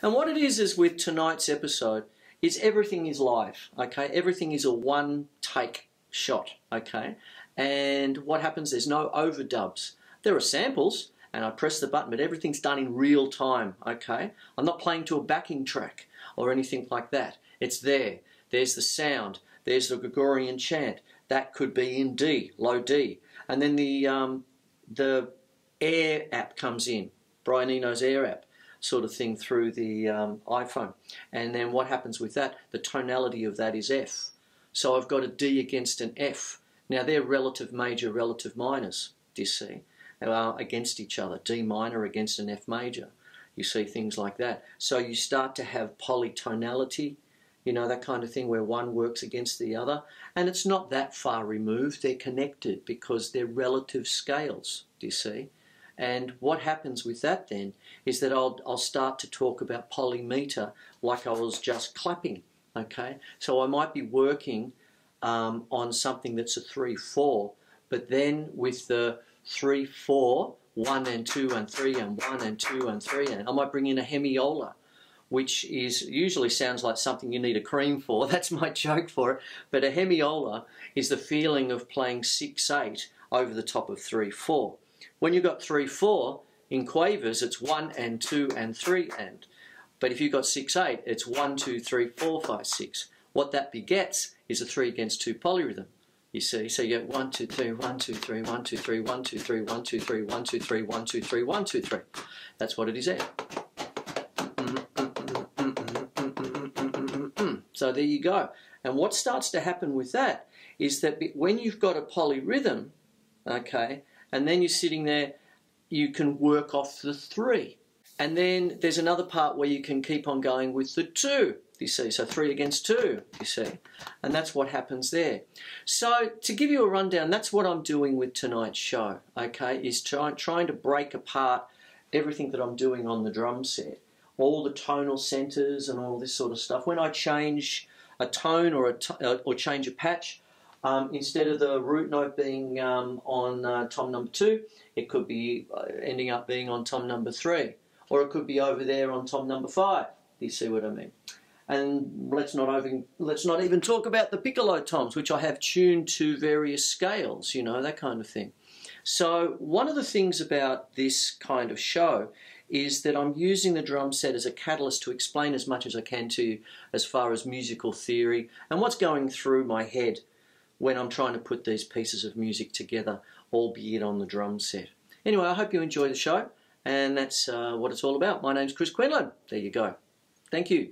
And what it is is with tonight's episode is everything is live, okay? Everything is a one take shot, okay? And what happens, there's no overdubs. There are samples, and I press the button, but everything's done in real time, okay? I'm not playing to a backing track or anything like that. It's there. There's the sound. There's the Gregorian chant. That could be in D, low D. And then the, um, the Air app comes in, Brian Eno's Air app sort of thing through the um, iPhone. And then what happens with that? The tonality of that is F. So I've got a D against an F. Now they're relative major, relative minors, do you see, They are against each other. D minor against an F major. You see things like that. So you start to have polytonality, you know, that kind of thing where one works against the other. And it's not that far removed. They're connected because they're relative scales, do you see? And what happens with that then is that I'll, I'll start to talk about polymeter like I was just clapping. Okay, so I might be working um, on something that's a 3 4, but then with the 3 4, 1 and 2 and 3 and 1 and 2 and 3, and I might bring in a hemiola which is usually sounds like something you need a cream for. That's my joke for it. But a hemiola is the feeling of playing 6 8 over the top of 3 4. When you've got 3 4, in quavers it's 1 and 2 and 3 and. But if you've got 6 8, it's 1, 2, 3, 4, 5, 6. What that begets is a 3 against 2 polyrhythm. You see, so you get 1, 2, 3, 1, 2, 3, 1, 2, 3, 1, 2, 3, 1, 2, 3, 1, 2, 3, 1, 2, 3, 1, 2, 3. That's what it is there. So there you go. And what starts to happen with that is that when you've got a polyrhythm, okay, and then you're sitting there, you can work off the three. And then there's another part where you can keep on going with the two, you see. So three against two, you see. And that's what happens there. So to give you a rundown, that's what I'm doing with tonight's show, okay, is try, trying to break apart everything that I'm doing on the drum set. All the tonal centers and all this sort of stuff. When I change a tone or, a or change a patch, um, instead of the root note being um, on uh, tom number two, it could be uh, ending up being on tom number three, or it could be over there on tom number five. Do you see what I mean? And let's not even let's not even talk about the piccolo toms, which I have tuned to various scales, you know that kind of thing. So one of the things about this kind of show is that I'm using the drum set as a catalyst to explain as much as I can to you as far as musical theory and what's going through my head when I'm trying to put these pieces of music together, albeit on the drum set. Anyway, I hope you enjoy the show, and that's uh, what it's all about. My name's Chris Quinlan. There you go. Thank you.